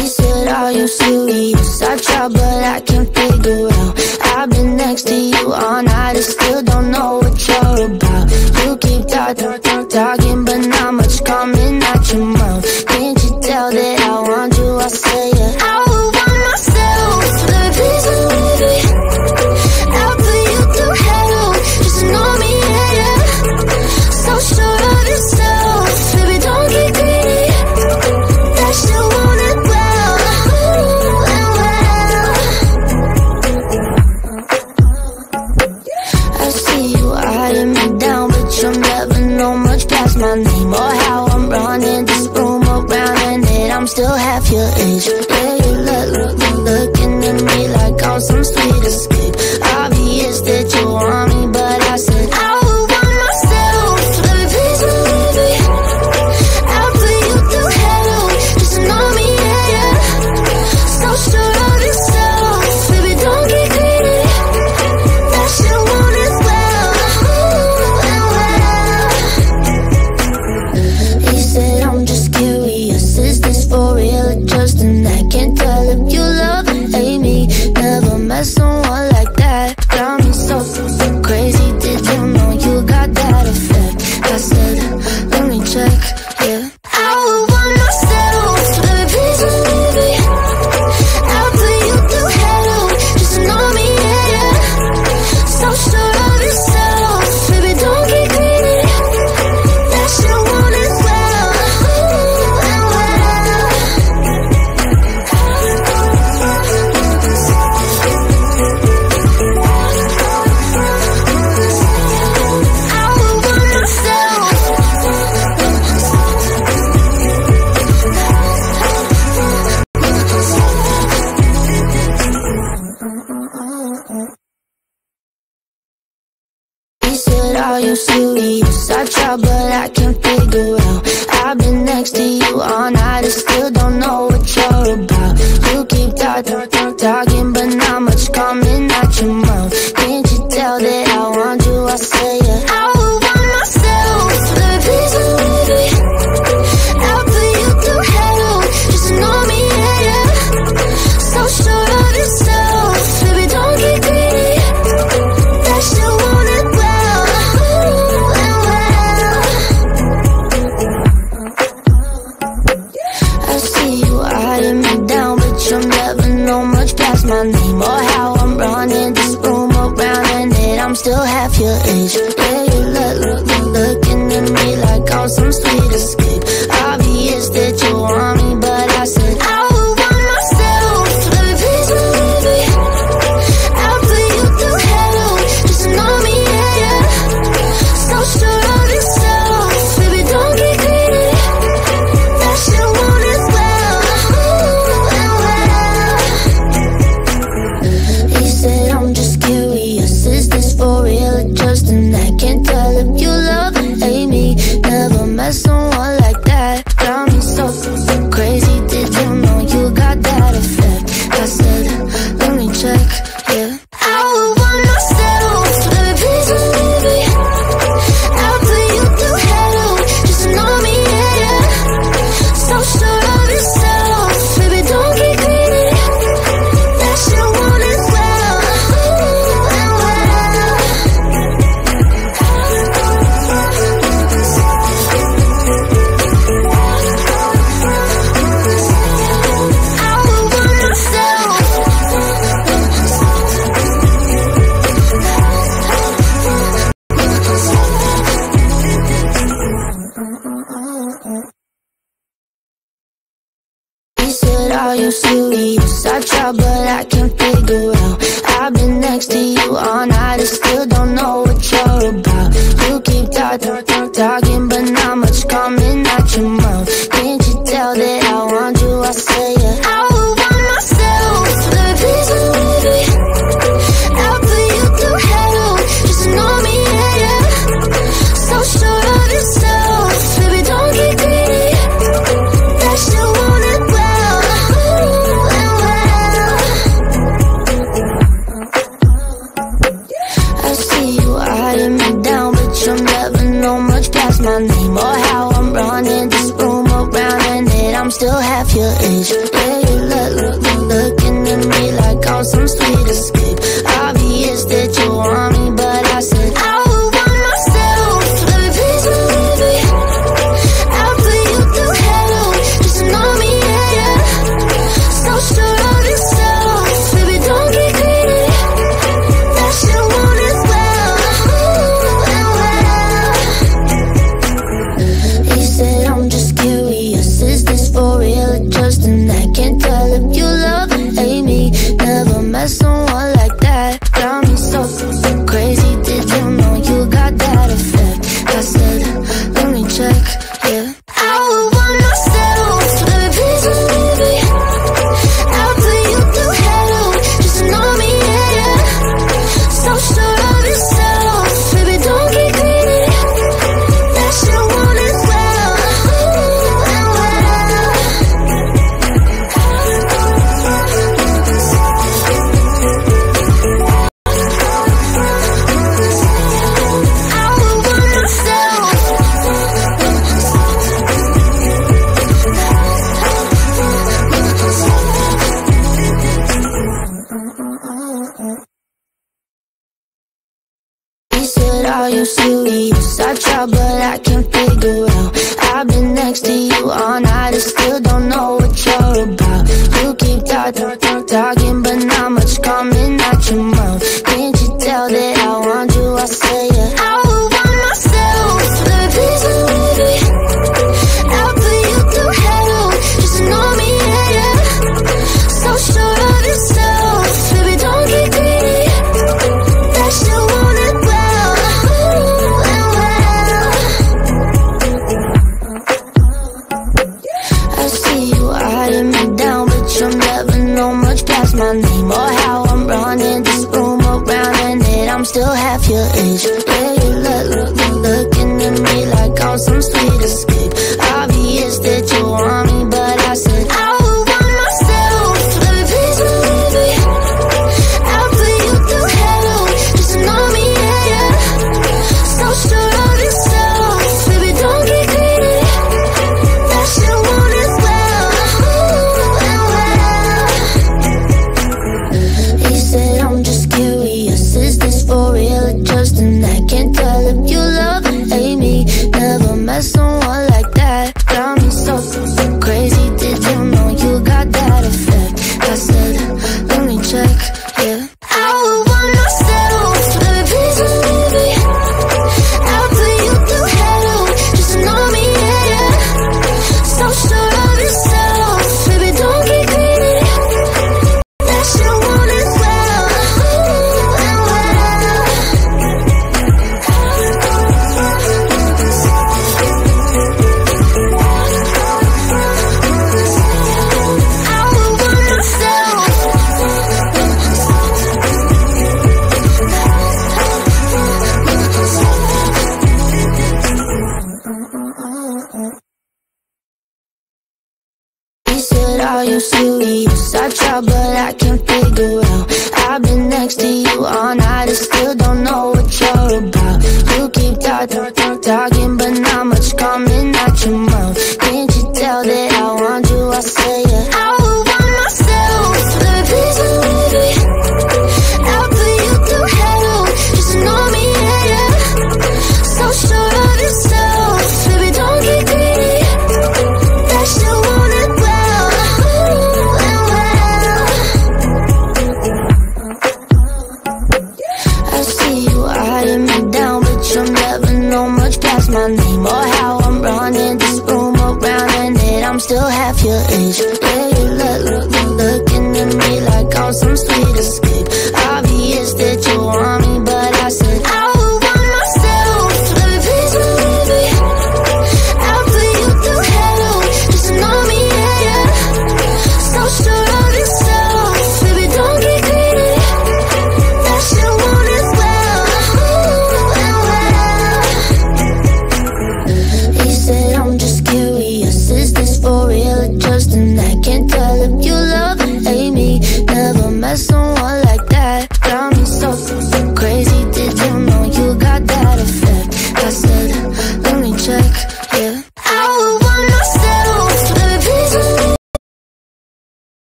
He said, all you serious? I tried but I can't figure out I've been next to you all night I still don't know what you're about You keep talking, talking But not much coming out your mouth Can't you tell that I want you? I say my name or how I'm running this room around and then I'm still half your age. Yeah, you look, look, look, looking at me like I'm some sweet. I you to you Such but I can't figure out. I've been next to you all night and still don't know what you're about. You keep talking, talking But not much coming out your mouth. still half your age. you're just I can't tell if you love me Never mess around serious I try but I can't figure out. I've been next to you all night I still don't know what you're about. You keep talking.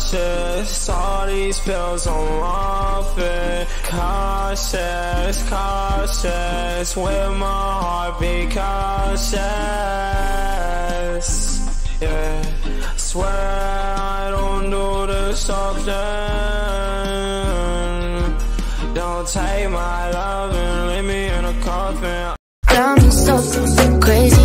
cautious All these pills I'm laughing Cautious, cautious With my heart be cautious? Yeah Swear I don't do this often Don't take my love and leave me in a coffin. I'm so, so crazy.